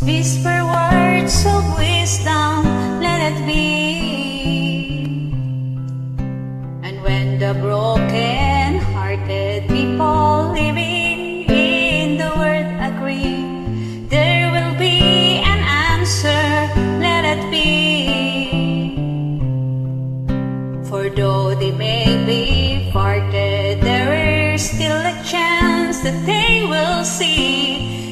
Whisper words of wisdom, let it be. And when the broken hearted people living in the world agree, there will be an answer, let it be. For though they may be parted, there is still a chance that they will see